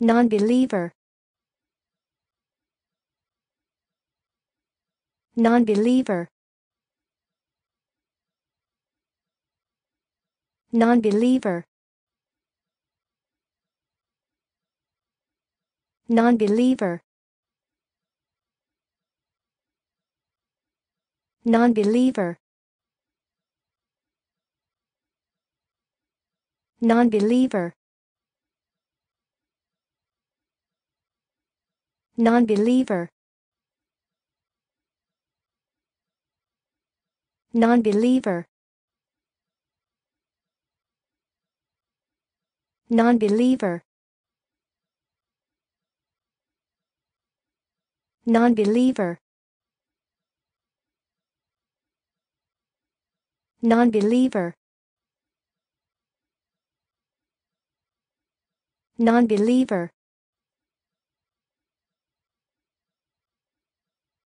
non-believer. Non-believer. Non-believer. Non-believer. Non-believer. Non-believer non-believer. Non-believer. Non-believer. Non-believer. Non-believer. Non-believer